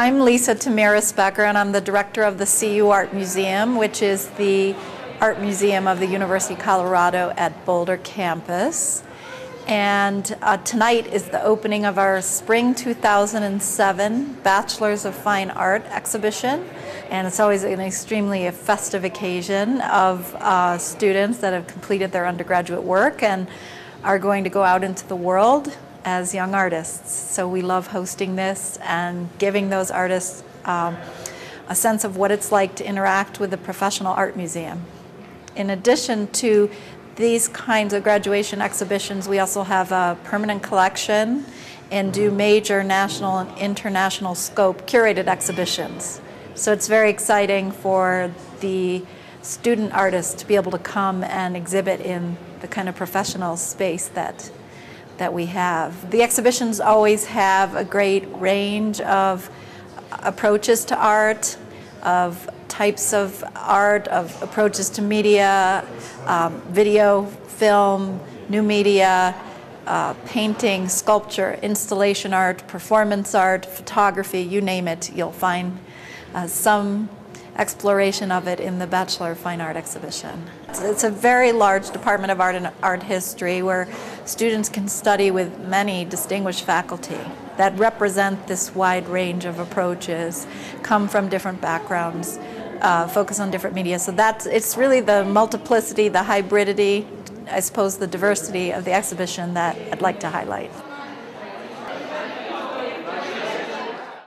I'm Lisa Tamiris Becker, and I'm the director of the CU Art Museum, which is the art museum of the University of Colorado at Boulder campus. And uh, tonight is the opening of our spring 2007 Bachelors of Fine Art exhibition. And it's always an extremely festive occasion of uh, students that have completed their undergraduate work and are going to go out into the world as young artists. So we love hosting this and giving those artists um, a sense of what it's like to interact with a professional art museum. In addition to these kinds of graduation exhibitions, we also have a permanent collection and do major national and international scope curated exhibitions. So it's very exciting for the student artists to be able to come and exhibit in the kind of professional space that that we have. The exhibitions always have a great range of approaches to art, of types of art, of approaches to media, um, video, film, new media, uh, painting, sculpture, installation art, performance art, photography, you name it, you'll find uh, some exploration of it in the Bachelor of Fine Art exhibition. It's a very large Department of Art and Art History where students can study with many distinguished faculty that represent this wide range of approaches, come from different backgrounds, uh, focus on different media. So that's, it's really the multiplicity, the hybridity, I suppose the diversity of the exhibition that I'd like to highlight.